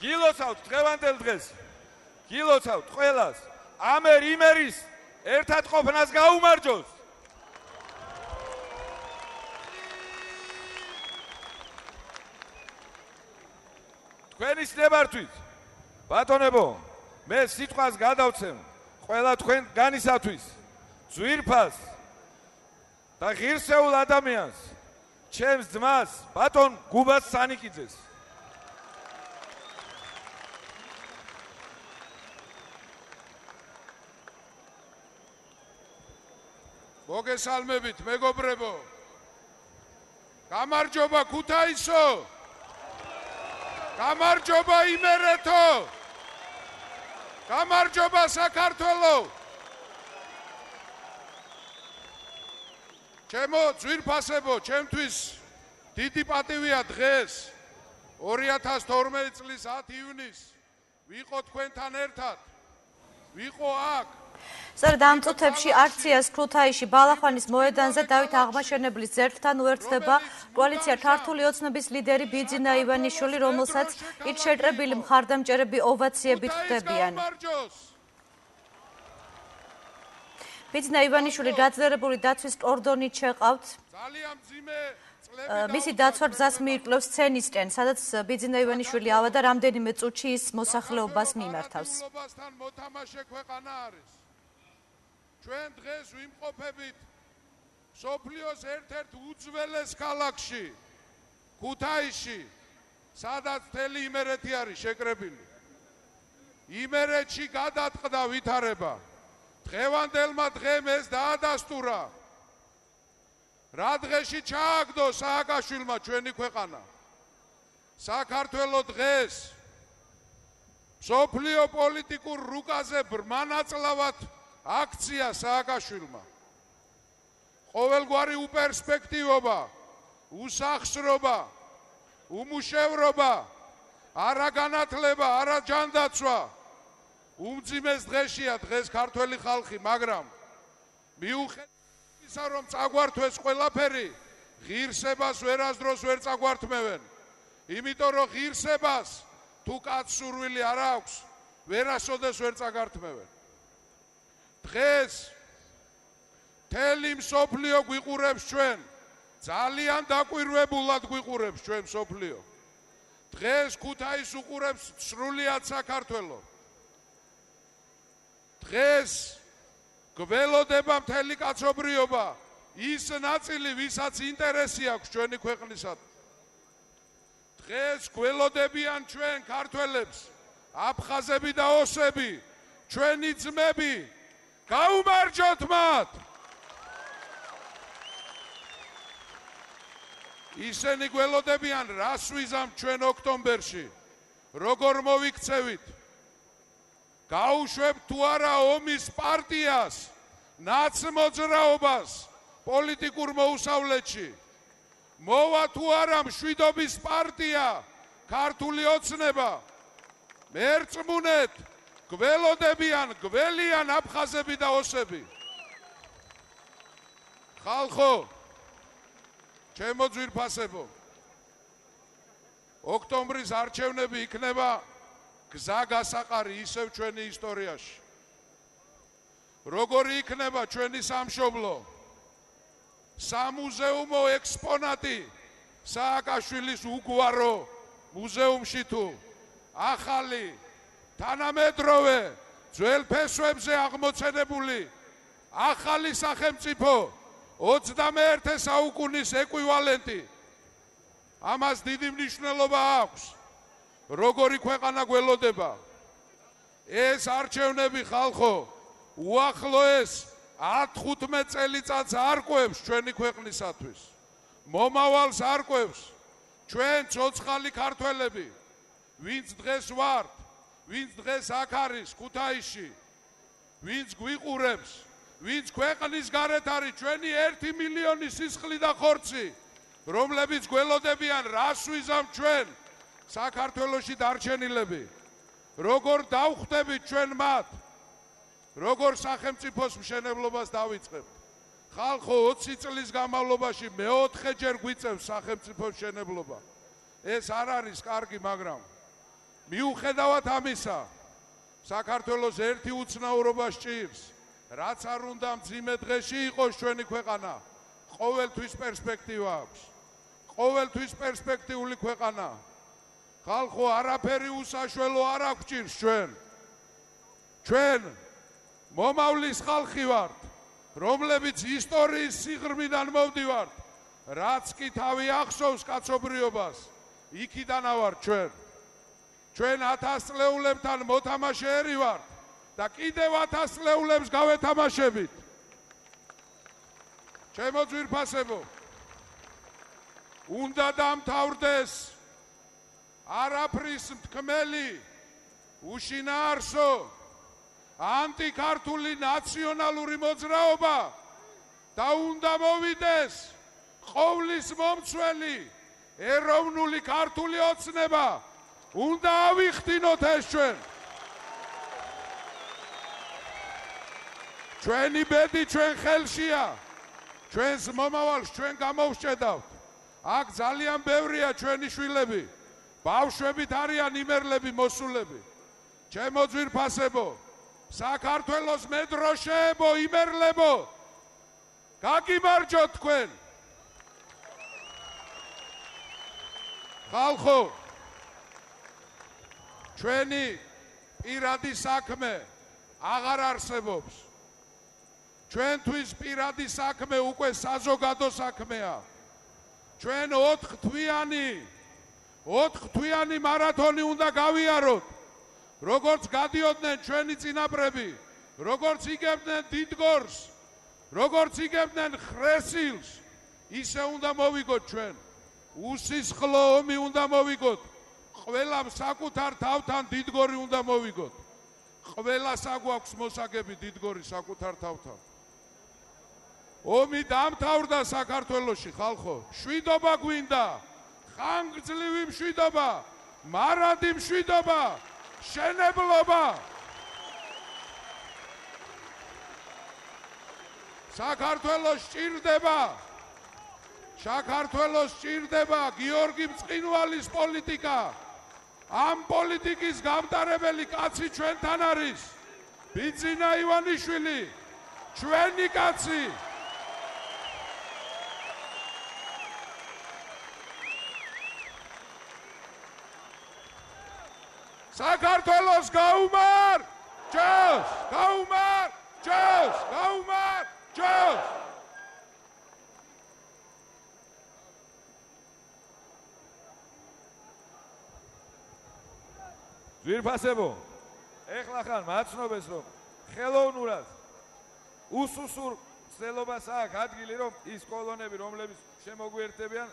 გილოცავთ დღევანდელ დღეს გილოცავთ ყველას ამერ იმერის ერთად ყოფნას გაუმარჯოს თქვენის ნებართვით ბატონებო მე სიტყვას გადავცემ ყველა თქვენ განისათვის ძვირფას და ღირსეულ ადამიანს ჩემს ძმას ბატონ გუბას სანიკიძეს. მოგესალმებით მეგობრებო. გამარჯობა ქუთაისო. გამარჯობა იმერეთო. გამარჯობა საქართველო ჩემო ძვირფასებო ჩემთვის დიდი პატივია დღეს. 2012 წლის 10 ივნისს. ვიყო თქვენთან ერთად. ვიყო აქ. სწორედ ამ წუთებში აქციას ქუთაისში ბალახვანის მოედანზე დავით აღმაშენებლის ძერფთან უერთდება კოალიცია ქართული ოცნების ლიდერი ბიძინა ივანიშვილი, რომელსაც იქ შეტრებილი მხარდამჭერები ოვაციებით ხვდებიან. ბიძინა ივანიშვილი გაძლიერებული დაცვის კორდონით შეყავთ. ძალიან ძიმე მისი დაცვა გზას მიირკლევს სცენისკენ, სადაც ბიძინა ივანიშვილი ავა და რამდენიმე წუთში ის მოსახლეობას მიმართავს. მოთამაშე ქვეყანა არის. ჩვენ დღეს ვიმყოფებით სოფლიოს ერთ-ერთ უძველეს ქალაქში ქუთაისში სადაც თელი იმერეთი არის შეკრებილი იმერეთში გადაწყდა ვითარება დღევანდელმა დღემ ეს დაადასტურა. რა დღეში ჩააგდო სააკაშვილმა ჩვენი ქვეყანა? საქართველო დღეს სოფლიო პოლიტიკურ რუკაზე ბრმანაწლავად აქცია სააკაშვილმა. ყოველგვარი უპერსპექტივობა უსახსრობა უმუშევრობა არაგანათლება არაჯანდაცვა უმძიმეს დღეშია დღეს ქართველი ხალხი მაგრამ მიუხედავად ისა რომ წაგვართვეს ყველაფერი ღირსებას ვერასდროს ვერ წაგვართმევენ. იმიტომ რომ ღირსებას თუ კაცსურვილი არ აქვს ვერასოდეს ვერ წაგართმევენ. დღეს თელი მსოფლიო გვიყურებს ჩვენ. ძალიან დაკვირვებულად გვიყურებს ჩვენ მსოფლიო. დღეს ქუთაის უყურებს სრულიად საქართველო დღეს გველოდება მთელი კაცობრიობა. ის ნაწილი ვისაც ინტერესი აქვს ჩვენი ქვეყნისა დღეს გველოდებიან ჩვენ ქართველებს აფხაზები და ოსები ჩვენი ძმები. გაუმარჯოთ მათ! ისინი გველოდებიან რას ვიზამ ჩვენ ოქტომბერში? როგორ მოვიქცევით გაუშვებ თუ არა ომის პარტიას ნაცმოძრაობას პოლიტიკურ მოუსავლეთში მოვა თუ არა მშვიდობის პარტია ქართული ოცნება მერწმუნეთ გველოდებიან, გველიან აფხაზები და ოსები. ხალხო, ჩემო ძვირფასებო. ოქტომბრის არჩევნები იქნება გზა გასაყარი ისევ ჩვენი ისტორიაში. როგორი იქნება ჩვენი სამშობლო? სამუზეუმო ექსპონატი სააკაშვილის უგვარო მუზეუმში თუ ახალი თანამედროვე ძველ ფესვებზე აღმოცენებული ახალი სახელმწიფო 21 საუკუნის ეკვივალენტი ამას დიდი მნიშვნელობა აქვს როგორი ქვეყანა გველოდება? ეს არჩევნები ხალხო უახლოეს 15 წელიწადს არკვევს ჩვენი ქვეყნისათვის. მომავალს არკვევს ჩვენ ცოცხალი ქართველები. ვინც დღეს ვართ ვინც დღეს აქ არის ქუთაისში ვინც გვიყურებს ვინც ქვეყნის გარეთ არის ჩვენი 1 მილიონი სისხლი და ხორცი რომლებიც გველოდებიან რას ვიზამ ჩვენ საქართველოსი დარჩენილები როგორ დავხვდებით ჩვენ მათ როგორ სახელმწიფოს მშენებლობას დავიწყებთ ხალხო 20 წლის განმავლობაში მეოთხეჯერ გვიწევს სახელმწიფო შენებლობა. ეს არ არის კარგი, მაგრამ მიუხედავად ამისა, საქართველოს ერთი უცნაურობა სჭირს, რაც არ უნდა მძიმე დღეში იყოს ჩვენი ქვეყანა. ყოველთვის პერსპექტივა აქვს. ყოველთვის პერსპექტიული ქვეყანა. ხალხო არაფერი უსაშველო არ აქვს ჩვენ. ჩვენ მომავლის ხალხი ვართ, რომლებიც ისტორიის სიღრმიდან მოვდივართ, რაც კი თავი ახსოვს კაცობრიობას, იქიდან ავარ ჩვენ. ჩვენ ათასწლეულებთან მოთამაშეები ვართ და კიდევ ათასწლეულებს გავეთამაშებით. ჩემო ძვირფასებო, უნდა დამთავრდეს არაფრის თქმელი უშინაარსო ანტიქართული ნაციონალური მოძრაობა და უნდა მოვიდეს ყოვლის მომცველი ეროვნული ქართული ოცნება. უნდა ავიხდინოთ ეს ჩვენ. ჩვენი ბედი ჩვენ ხელშია. ჩვენს მომავალს ჩვენ გამოვშედავთ. აქ ძალიან ბევრია ჩვენი შვილები ბავშვებით არიან იმერლები მოსულები. ჩემო ძვირფასებო საქართველოს მედროშეებო იმერლებო. გაგიმარჯოთ თქვენ. ხალხო ჩვენი პირადი საქმე აღარ არსებობს. ჩვენთვის პირადი საქმე უკვე საზოგადო საქმეა. ჩვენ 4 თვიანი 4 თვიანი მარათონი უნდა გავიაროთ როგორც გადიოდნენ ჩვენი წინაპრები, როგორც იგებდნენ დიდგორს, როგორც იგებდნენ ხრესილს, ისე უნდა მოვიგოთ ჩვენ. უსისხლო ომი უნდა მოვიგოთ. ყველა საკუთარ თავთან დიდგორი უნდა მოვიგოთ. ყველა საგვაქვს მოსაგები დიდგორი საკუთარ თავთან. ომი დამთავრდა საქართველოში, ხალხო. შვიდობა გვინდა. ხანგრძლივი მშვიდობა, მარადი მშვიდობა. შენებლობა საქართველოს ჭირდება საქართველოს ჭირდება გიორგი მწყინვალის პოლიტიკა ამ პოლიტიკის გამტარებელი კაცი ჩვენთან არის ბიძინა ივანიშვილი ჩვენი კაცი საქართველოს გაუმარ! ჯოს გაუმარ! ჯოს გაუმარ! ჯოს ვირფასებო ეხლა ხან მაცნობეს რომ ხელოვნურად უსუსურ ცელობას აქვს ადგილი რომ ის კოლონები რომლებიც შემოგვიერთებიან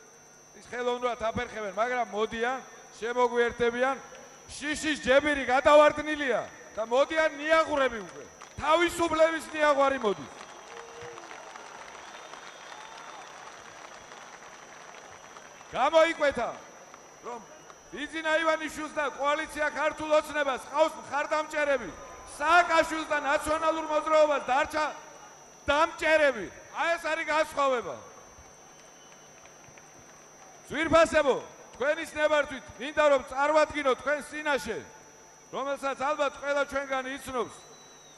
ის ხელოვნურად აფერხებენ მაგრამ მოდიან შემოგვიერთებიან შიშის ჯებირი გადავარდნილია და მოდიან ნიაღურები უკვე. თავისუფლების ნიაღვარი მოდის. გამოიკვეთა რომ ბიძინა ივანიშვილს და კოალიცია ქართულ ოცნებას ყავს მხარდამჭერები. სააკაშვილს და ნაციონალურ მოძრაობას დარჩა დამჭერები. აი ეს არის განსხვავება. ზვირფასებო თქვენის ნებართვით მინდა რომ წარმატგინოთ თქვენ სინაშე რომელსაც ალბათ ყველა ჩვენგანი იცნობს.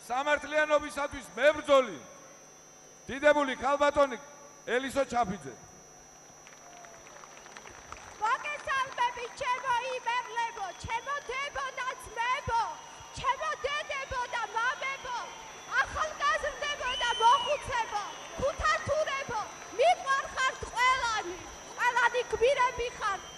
სამართლიანობისათვის მებრძოლი დიდებული ქალბატონი ელისო ჩაფიძე. მოგესალმები ჩემო იმერლებო ჩემო დებო და ძმებო ჩემო დედებო და მამებო ახალგაზრდებო და მოხუცებო ქუთათურებო მიყვარხართ ყველანი ყველანი გმირები ხართ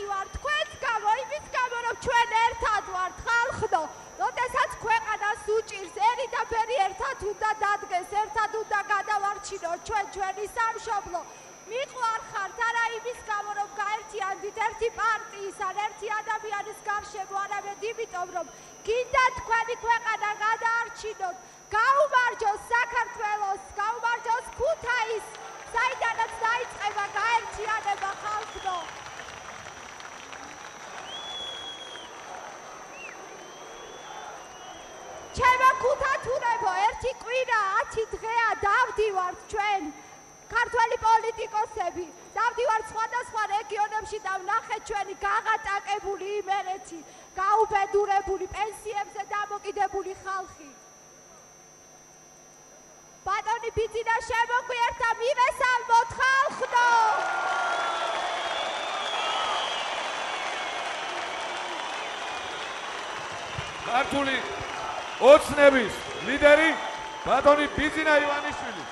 ვაყი ვარ თქვენს გამო, იმის გამო რომ ჩვენ ერთად ვართ ხალხო. როდესაც ქვეყანას უჭირს ერი და ფერი ერთად უნდა დადგეს, ერთად უნდა გადავარჩინოთ ჩვენ ჩვენი სამშობლო. მიყვარხართ არა იმის გამო რომ გაერთიანდით ერთი პარტიის ან ერთი ადამიანის გარშემო, არამედ იმიტომ რომ გინდა თქვენი ქვეყანა გადაარჩინოთ. გაუმარჯოს საქართველოს, გაუმარჯოს ქუთაის, საიდანაც დაიწყება გაერთიანება ხალხო. ჩემო ქუთათურებო, ერთი კვირა 10 დღეა დავდივარ ვართ ჩვენ ქართველი პოლიტიკოსები დავდივართ სხვადასხვა რეგიონებში და ვნახეთ ჩვენი გაღატაკებული იმერეთი გაუბედურებული პენსიებზე დამოკიდებული ხალხი. ბატონი ბიძინა შემოგვიერთა მივესალმოთ ხალხო ქართული ოცნების ლიდერი ბატონი ბიძინა ივანიშვილი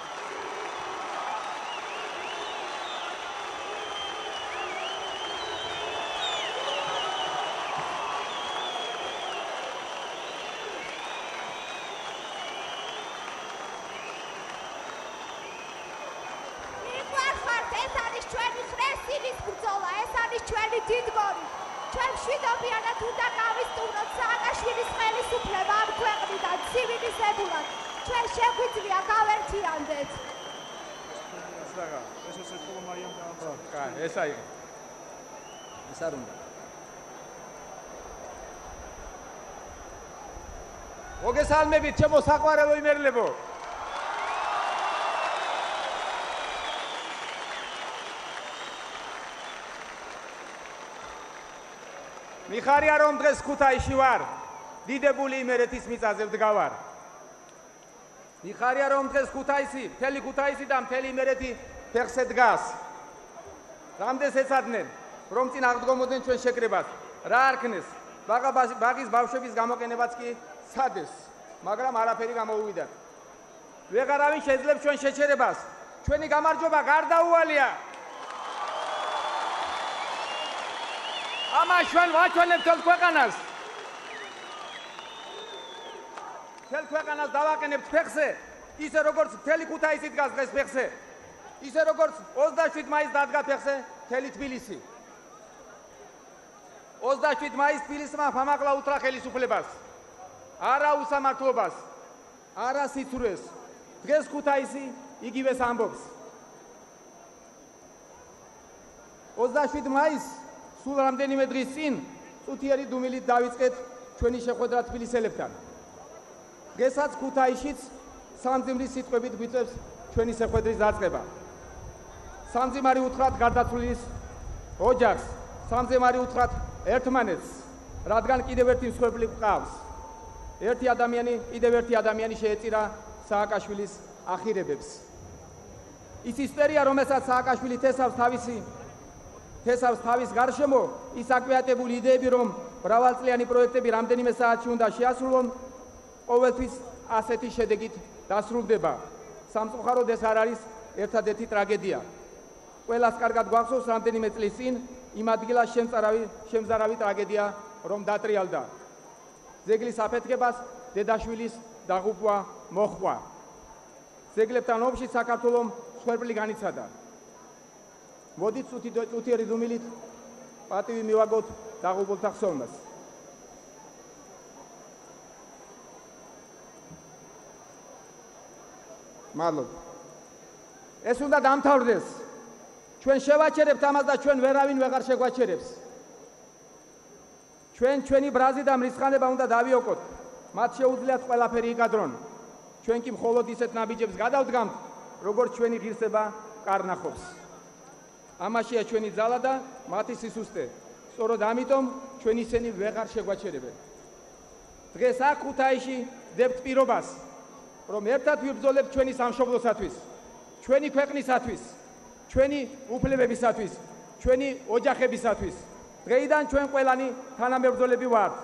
მიყვარხართ ეს არის ჩვენი ხრესილის ბრძოლა ეს არის ჩვენი დიდგორი ჩვენ შვიდობიანად უნდა გავისტუმროთ სააკაშვილის ხელისუფლება ამ ქვეყნიდან ცივილიზებულად ჩვენ შეგვიძლია გავერთიანდეთ კაი ესა იყო ეს არ უნდა. მოგესალმებით, ჩემო საყვარელო იმერლებო. მიხარია რომ დღეს ქუთაისში ვარ. დიდებული იმერეთის მიწაზე ვდგავარ. მიხარია რომ დღეს ქუთაისი, მთელი ქუთაისი და მთელი იმერეთი ფეხზე დგას. რამდენს ეცადნენ რომ წინ აღდგომოდნენ ჩვენ შეკრებას რა არქნეს ბაღის ბავშვების გამოყენებაც კი სადეს მაგრამ არაფერი გამოუვიდა ვეღარავინ შეძლებს ჩვენ შეჩერებას. ჩვენი გამარჯობა გარდაუვალია ამა ჩვენ ვაჩვენებთ თელ ქვეყანას. თელ ქვეყანას დავაყენებთ ფეხზე. ისე როგორც მთელი ქუთაისი დგას დღეს ფეხზე. ისე როგორც 27 მაისს დადგა ფეხზე მთელი თბილისი. 27 მაისს თბილისმა ფამაკლა უთრა ხელისუფლებას არა უსამართლობას არა სიცრუეს დღეს ქუთაისი იგივეს ამბობს 27 მაისს სულ რამდენიმე დღის წინ წუთიერი დუმილით დავიწყეთ ჩვენი შეხვედრა თბილისელებთან. დღესაც ქუთაისშიც სამძიმრის სიტყვებით გვიწევს ჩვენი შეხვედრის დაწყება. სამძიმარი უთხრათ გარდაცვლილის ოჯახს, სამძიმარი უთხრათ ერთმანეთს, რადგან კიდევ ერთი მსხვერპლი ყავს. ერთი ადამიანი, კიდევ ერთი ადამიანი შეეწირა სააკაშვილის ახირებებს. ის ისტორია, რომელსაც სააკაშვილი თესავს თავისი თესავს თავის გარშემო, ის აკვიატებული იდეები, რომ მრავალწლიანი პროექტები რამდენიმე საათში უნდა შეასრულონ, ყოველთვის ასეთი შედეგით დასრულდება. სამწუხაროდ ეს არ არის ერთადერთი ტრაგედია. ყველას კარგად გვახსოვს რამდენიმე წლის წინ იმ ადგილას შემწარავი შემზარავი ტრაგედია რომ დატრიალდა ზეგლის აფეთქებას დედაშვილის დაღუპვა მოხვა. ზეგლებთან ომში საქართველოს სხვერპლი განიცადა. მოდით წუთი წუთი რიზუმილით პატივი მივაგოთ დაღუპულთა ხსოვნას. მადლობა. ეს უნდა დამთავრდეს. ჩვენ შევაჩერებთ ამას და ჩვენ ვერავინ ვეღარ შეგვაჩერებს. ჩვენ ჩვენი ბრაზი და მრისხანება უნდა დავიოკოთ. მათ შეუძლიათ ყველაფერი იკადრონ. ჩვენ კი მხოლოდ ისეთ ნაბიჯებს გადავდგამთ, როგორც ჩვენი ღირსება კარნახობს. ამაშია ჩვენი ძალა და მათი სისუსტე. სწორედ ამიტომ ჩვენ ისინი ვეღარ შეგვაჩერებენ. დღეს აქ ქუთაისში დებთ პირობას, რომ ერთად ვიბრძოლებთ ჩვენი სამშობლოსათვის, ჩვენი ქვეყნისათვის. ჩვენი უფლებებისათვის, ჩვენი ოჯახებისათვის. დღეიდან ჩვენ ყველანი თანამებრძოლები ვართ.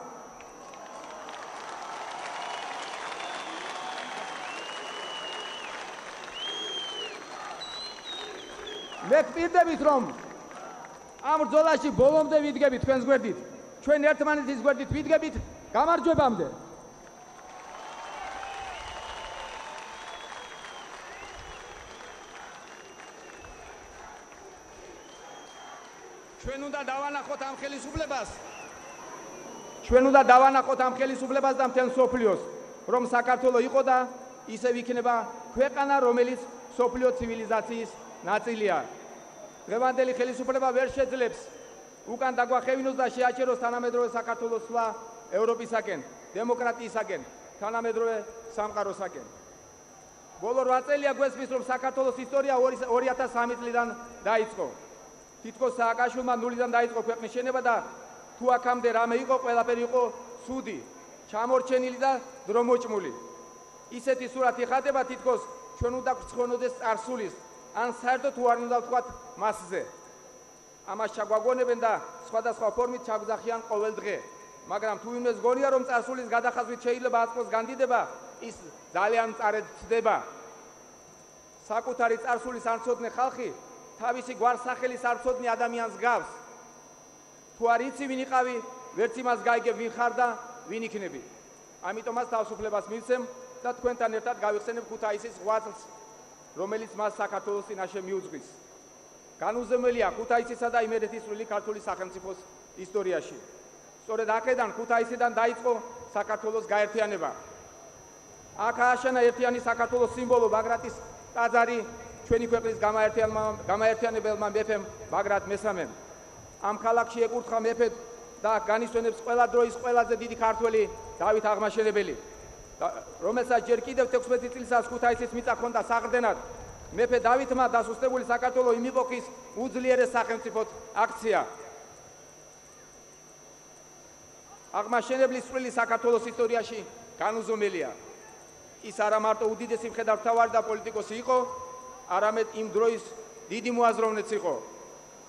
მე ვპირდებით რომ ამ ბრძოლაში ბოლომდე ვიდგებით თქვენს გვერდით. ჩვენ ერთმანეთის გვერდით ვიდგებით გამარჯვებამდე. ჩვენ უნდა დავანახოთ ამ ხელისუფლებას. ჩვენ უნდა დავანახოთ ამ ხელისუფლებას და მთელ სოფლიოს რომ საქართველოს იყო და ისე ვიქნება ქვეყანა რომელიც სოფლიო ცივილიზაციის ნაწილია. დღევანდელი ხელისუფლება ვერ შეძლებს უკან დაგვახევინოს და შეაჩეროს თანამედროვე საქართველოს სვლა ევროპისაკენ დემოკრატიისაკენ თანამედროვე სამყაროსაკენ. ბოლო 8 წელია გვესმის რომ საქართველოს ისტორია 2003 წლიდან დაიწყო. თითქოს სააკაშვილმა ნულიდან დაიწყო ქვეყნის შენება და თუ აქამდე რამე იყო, ყველაფერი იყო ცუდი, ჩამორჩენილი და დრომოჭმული. ისეთი სურათი ხდება თითქოს ჩვენ უნდა გწონოდეს წარსულის, ან საერთოდ თუ არ უნდა ვთქვათ მასზე. ამას ჩაგვაგონებენ და სხვადასხვა ფორმით ჩაგზახიან ყოველ დღე. მაგრამ თუ იმეს გონია რომ წარსულის გადახაზვით შეიძლება აწმოს განდიდება, ის ძალიან წარედ ცდება. საკუთარი წარსულის არცოდნე ხალხი თავისი გვარსახელის არცოდნე ადამიანს გავს. თუ არ იცი ვინ იყავი, ვერც იმას გაიგებ ვინ ხარ და ვინ იქნები. ამიტომაც თავისუფლებას მივცემ და თქვენთან ერთად გავიხსენებ ქუთაისის ღვაწლს, რომელიც მას საქართველოს წინაშე მიუძღვის. განუზომელია ქუთაისისა და იმერეთის სრული ქართული სახელმწიფოს ისტორიაში. სწორედ აქედან ქუთაისიდან დაიწყო საქართველოს გაერთიანება. აქ ააშენა ერთიანი საქართველოს სიმბოლო ბაგრატის ტაძარი ჩვენი ქვეყნის გამაერთიანებელმა გამაერთიანებელმა მეფემ ბაგრატ მესამემ. ამ ქალაქში ეკურთხა მეფე და განისვენებს ყველა დროის ყველაზე დიდი ქართველი დავით აღმაშენებელი. რომელსაც ჯერ კიდევ 16 წელიწადს ქუთაისის მიწა ჰქონდა საყრდენად მეფე დავითმა დასუსტებული საქართველოს იმიპოქის უძლიერეს სახელმწიფოდ აქცია. აღმაშენებლის წვლილი საქართველოს ისტორიაში განუზომელია. ის არა მარტო უდიდესი მხედართმთავარი და პოლიტიკოსი იყო, არამედ იმ დროის დიდი მოაზროვნეც იყო.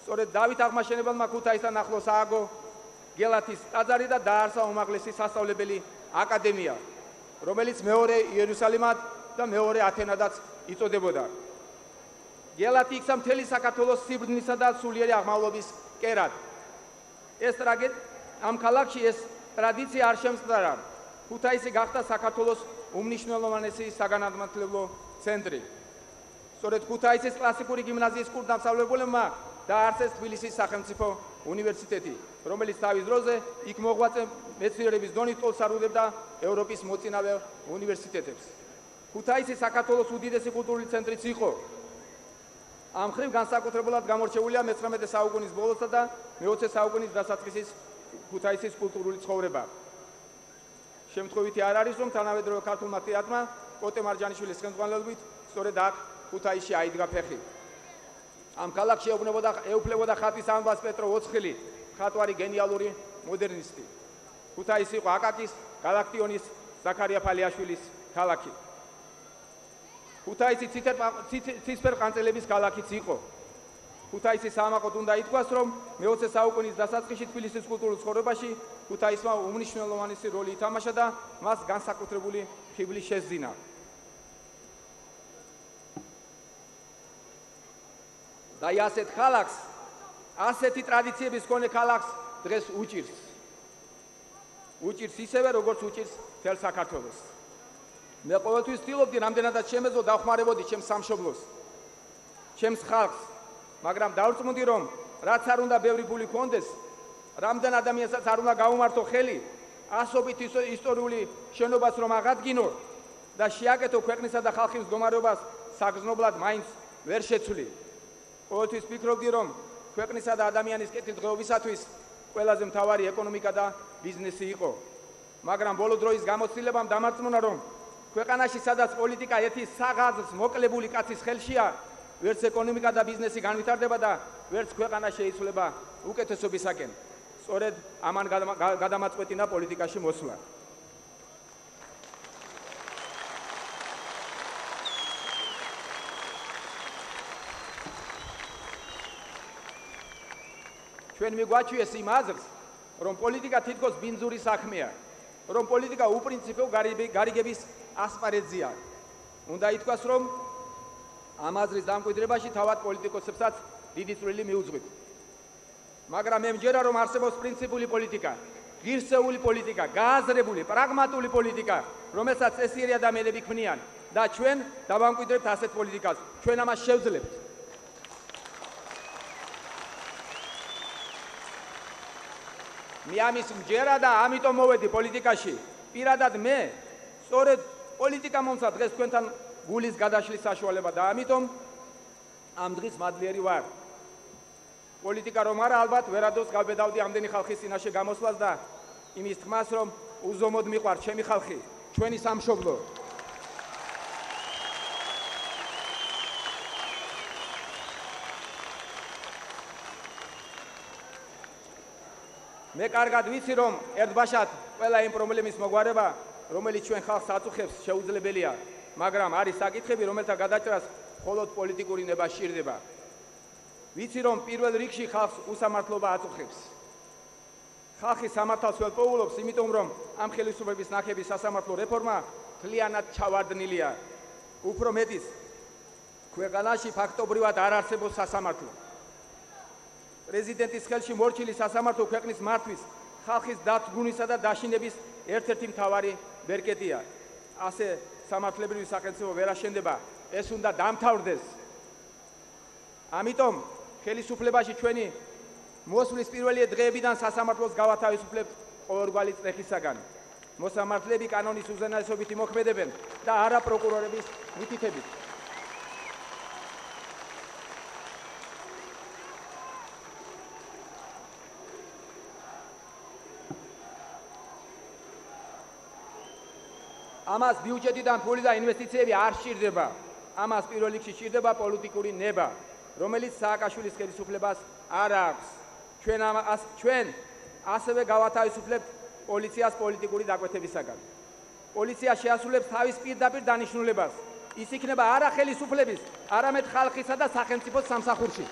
სწორედ დავით აღმაშენებელმა ქუთაისთან ახლოს ააგო გელათის ტაძარი და დაარსა უმაღლესი სასწავლებელი აკადემია, რომელიც მეორე იერუსალიმად და მეორე ათენადაც იწოდებოდა. გელათი იქცა მთელი საქართველოს სიბრძნისა და სულიერი აღმავლობის კერად. ეს ტრაგედ ამ ქალაქში ეს ტრადიცია არ შემწყდარა. ქუთაისი გახდა საქართველოს უმნიშვნელოვანესი საგანმანათლებლო ცენტრი. სწორედ ქუთაისის კლასიკური გიმნაზიის კურსდამსწავლებელებმა დაარსეს თბილისის სახელმწიფო უნივერსიტეტი, რომელიც თავის დროზე იქ მოღვაწე მეცნიერების დონის ტოლს არუდებდა ევროპის მოწინავე უნივერსიტეტებს. ქუთაისი საქართველოს უდიდესი კულტურული ცენტრიც იყო. ამ ხრივ განსაკუთრებულად გამორჩეულია მე-19 საუკუნის ბოლოსა და მე-20 საუკუნის დასაწყისის ქუთაისის კულტურული ცხოვრება. შემთხვევითი არ არის რომ თანამედროვე ქართულმა თეატრმა კოტე მარჯანიშვილის ხელმძღვანელობით სწორედ აქ ქუთაისში აიდგა ფეხი. ამ ქალაქში ეუბნებოდა ეუფლებოდა ხატის ამბას პეტრო ოცხილი, ხატვარი გენიალური მოდერნისტი. ქუთაისი იყო აკაკის, galaktionis, ზაქარია ფალიაშვილის ქალაქი. ქუთაისი ცისფერ ყანწელების ქალაქიც იყო. ქუთაისის სამაყოდ უნდა ითქვას, რომ მე-20 საუკუნის დასაწყისში თბილისის კულტურულ ცხოვრებაში ქუთაისმა უმნიშვნელოვანესი როლი ითამაშა და მას განსაკუთრებული ხიბლი შეძინა. და ასეთ ხალხს, ასეთი ტრადიციების მქონე ხალხს დღეს უჭირს. უჭირს ისევე, როგორც უჭირს თელ საქართველოს. მე ყოველთვის ვთილობდი, რამდენადაც შემეძლო დახმარებოდი ჩემს სამშობლოს, ჩემს ხალხს, მაგრამ დავრწმუნდი, რომ რაც არ უნდა ბევრი ფული ქონდეს, რამდენ ადამიანსაც არ უნდა გაუმართო ხელი, ასობით ისტორიული შენობას რომ აღადგინო და შეაკეთო ქვეყნისა და ხალხის მდგომარეობას საგზნობლად მაინც ვერ შეცვლი. ყოველთვის ვფიქრობდი, რომ ქვეყნისა და ადამიანის კეთილდღეობისათვის ყველაზე მთავარი ეკონომიკა და ბიზნესი იყო. მაგრამ ბოლო დროის გამოცდილებამ დამარწმუნა, რომ ქვეყანაში სადაც პოლიტიკა ერთი საღაზრს მოკლებული კაცის ხელშია, ვერც ეკონომიკა და ბიზნესი განვითარდება და ვერც ქვეყანა შეიცვლება უკეთესობისაკენ. სწორედ ამან გადამაწყვეტინა პოლიტიკაში მოსვლა. ჩვენ მიგვაჩვიეს იმ აზრს, რომ პოლიტიკა თითქოს ბინძური საქმეა, რომ პოლიტიკა უპრინციპო გარიგების ასპარეზია. უნდა ითქვას, რომ ამ აზრის დამკვიდრებაში თავად პოლიტიკოსებსაც დიდი წვლილი მიუძღვით. მაგრამ მე მჯერა რომ არსებობს პრინციპული პოლიტიკა, ღირსეული პოლიტიკა, გააზრებული, პრაგმატული პოლიტიკა, რომელსაც წესიერი ადამიანები ქმნიან და ჩვენ დავამკვიდრებთ ასეთ პოლიტიკას. ჩვენ ამას შევძლებთ. მე ამის მჯერა და ამიტომ მოვედი პოლიტიკაში. პირადად მე სწორედ პოლიტიკა მომცა დღეს თქვენთან გულის გადაშლის საშუალება და ამიტომ ამ დღის მადლიერი ვარ. პოლიტიკა რომ არა ალბათ ვერადოს გავბედავდი ამდენი ხალხის წინაშე გამოსვლას და იმის თქმას რომ უზომოდ მიყვარ ჩემი ხალხი, ჩვენი სამშობლო. მე კარგად ვიცი რომ ერთბაშად ყველა იმ პრობლემის მოგვარება რომელიც ჩვენ ხალხს აწუხებს შეუძლებელია. მაგრამ არის საკითხები რომელთა გადაჭრას მხოლოდ პოლიტიკური ნება სჭირდება ვიცი რომ პირველ რიგში ხალხს უსამართლობა აწუხებს. ხალხი სამართალს ვერ პოულობს იმიტომ რომ ამ ხელისუფლების ნახები სასამართლო რეფორმა თლიანად ჩავარდნილია. უფრო მეტის ქვეყანაში ფაქტობრივად არ არსებობს სასამართლო პრეზიდენტის ხელში მორჩილი სასამართლო ქვეყნის მართვის ხალხის დათგუნისა და დაშინების ერთ-ერთი მთავარი ბერკეტია. ასე სამართლებრივი სახელმწიფო ვერ აშენდება, ეს უნდა დამთავრდეს. ამიტომ ხელისუფლებაში ჩვენი მოსვლის პირველი დღეებიდან სასამართლოს გავათავისუფლებთ ყოველგვარი წრეხისაგან. მოსამართლეები კანონის უზენაესობით იმოქმედებენ და არა პროკურორების მითითებით. ამას ბიუჯეტიდან ფული და ინვესტიციები არ სჭირდება. ამას პირველ რიგში სჭირდება პოლიტიკური ნება, რომელიც სააკაშვილის ხელისუფლებას არ აქვს. ჩვენ ამას ჩვენ ასევე გავათავისუფლებთ პოლიციას პოლიტიკური დაკვეთებისაგან. პოლიცია შეასრულებს თავის პირდაპირ დანიშნულებას. ის იქნება არა ხელისუფლების, არამედ ხალხისა და სახელმწიფოს სამსახურში.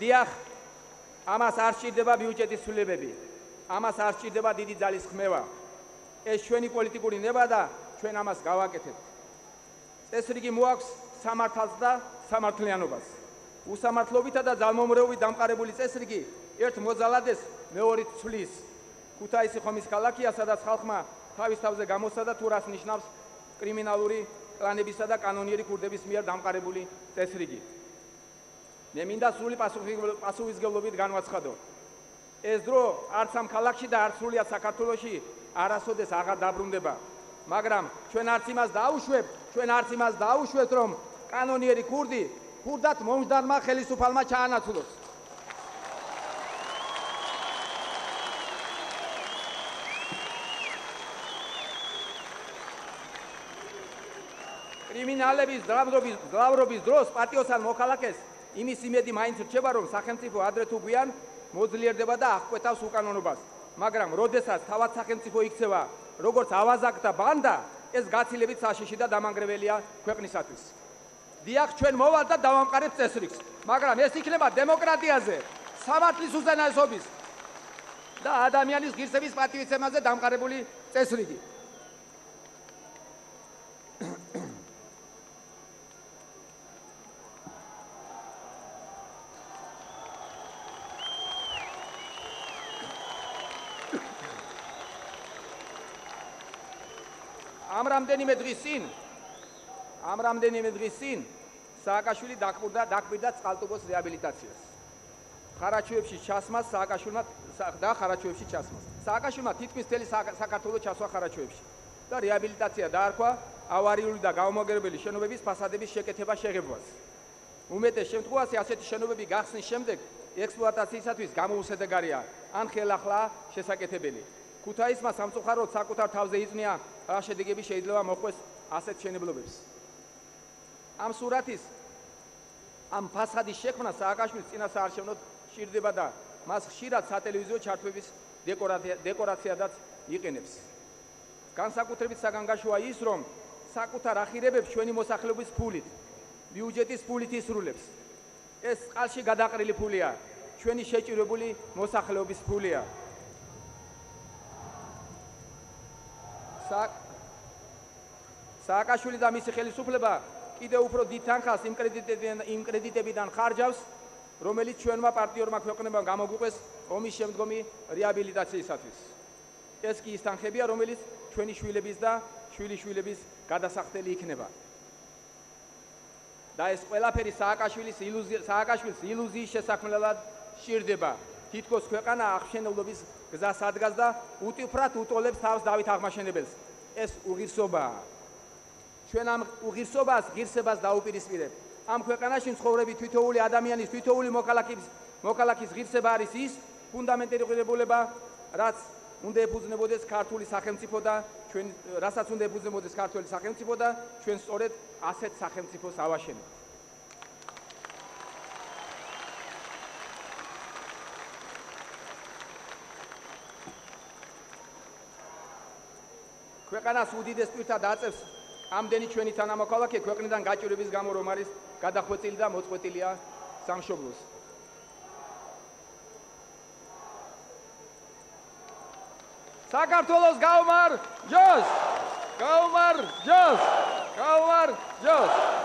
დიახ, ამას არ სჭირდება ბიუჯეტის ცვლილებები. ამას არ სჭირდება დიდი ძალის ხმევა. ეს ჩვენი პოლიტიკური ნება და ჩვენ ამას გავაკეთებთ. წესრიგი მოაქვს სამართალს და სამართლიანობას. უსამართლობითა და ძალმომრეობით დამყარებული წესრიგი ერთ მოძალადეს მეორით ცვლის. ქუთაისი ხომის ქალაქია, სადაც ხალხმა თავის თავზე გამოსადა თუ რას ნიშნავს კრიმინალური კლანებისა და კანონიერი ქურდების მიერ დამყარებული წესრიგი. მე მინდა სრული პასუხისგებლობით განვაცხადო. ეს დრო არც ამ ქალაქში და არც სრულად საქართველოში არასოდეს აღარ დაბრუნდება. მაგრამ ჩვენ არც იმას დაუშვებთ, ჩვენ არც იმას დაუშვებთ, რომ კანონიერი ქურდი ქურდათ მომჟდარმა ხელისუფალმა ჩაანაცვლოს. კრიმინალების ძრავრობის ძრავრობის დროს პატიოსან მოქალაქეს იმის იმედი მაინც რჩება რომ სახელმწიფო ადრე თუ გვიან მოძლიერდება და აღკვეთავს უკანონობას. მაგრამ როდესაც თავად სახელმწიფო იქცევა როგორც ავაზაკთა ბანდა ეს გაცილებით საშიში და დამანგრეველია ქვეყნისათვის. დიახ ჩვენ მოვალ და დავამყარებთ წესრიგს მაგრამ ეს იქნება დემოკრატიაზე სამართლის უზენაესობის და ადამიანის ღირსების პატივისცემაზე დამყარებული წესრიგი ამ რამდენიმე დღის წინ ამ რამდენიმე დღის წინ სააკაშვილი დაკმურდა დაკმირდა წყალტუბოს რეაბილიტაციას. ხარაჩუებში ჩასმას სააკაშვილმა და ხარაჩუებში ჩასმას. სააკაშვილმა თითქმის მთელი საქართველოს ჩასვა ხარაჩუებში და რეაბილიტაცია დაარქვა ავარიული და გაუმაგერებელი შენობების ფასადების შეკეთება შეღებვას. უმეტეს შემთხვევაში ასეთი შენობები გახსნის შემდეგ ექსპლუატაციისათვის გამოუსადეგარია ან ხელახლა შესაკეთებელი. ქუთაისმა სამწუხაროდ საკუთარ თავზე იწნია რა შედეგები შეიძლება მოხვეს ასეთ შენებლობებს. ამ სურათის ამ ფასადის შექმნა სააკაშვილის წინასაარჩევნოდ შირდება და მას ხშირად სატელევიზიო ჩართვების დეკორაციადაც იყენებს. განსაკუთრებით საგანგაშოა ის, რომ საკუთარ ახირებებს ჩვენი მოსახლეობის ფულით, ბიუჯეტის ფულით ისრულებს. ეს წყალში გადაყრილი ფულია, ჩვენი შეჭირებული მოსახლეობის ფულია. სააკაშვილი და მისი ხელისუფლება კიდევ უფრო დიდ თანხას იმ კრედიტებიდან იმ კრედიტებიდან ხარჯავს, რომელიც ჩვენმა პარტიორმა ქვეყნებამ გამოგვიყვეს ომის შემდგომი რეაბილიტაციისათვის. ეს კი ის თანხებია, რომელიც ჩვენი შვილების და შვილიშვილების გადასახდელი იქნება. და ეს ყველაფერი სააკაშვილის ილუზია სააკაშვილის ილუზიის შესაქმნელად შირდება. თითქოს ქვეყანა აღშენებლობის გზას ადგას და უტიფრად უტოლებს თავს დავით აღმაშენებელს. ეს უღირსობაა. ჩვენ ამ უღირსობას, ღირსებას დაუპირისპირებ. ამ ქვეყანაში ცხოვრები თვითოული ადამიანის, თვითოული მოქალაქის, მოქალაქის ღირსება არის ის ფუნდამენტური ღირებულება, რაც უნდა ეფუძნებოდეს ქართული სახელმწიფო და ჩვენ რასაც უნდა ეფუძნებოდეს ქართული სახელმწიფო და ჩვენ სწორედ ასეთ სახელმწიფოს ავაშენებთ. ქვეყანას უდიდეს პირთად აწევს ამდენი ჩვენი თანამოქალაქე ქვეყნიდან გაჭირების გამო რომ არის გადახვეწილი და მოწყვეტილია სამშობლოს. საქართველოს გაუმარ ჯოს! გაუმარ ჯოს! გაუმარ ჯოს!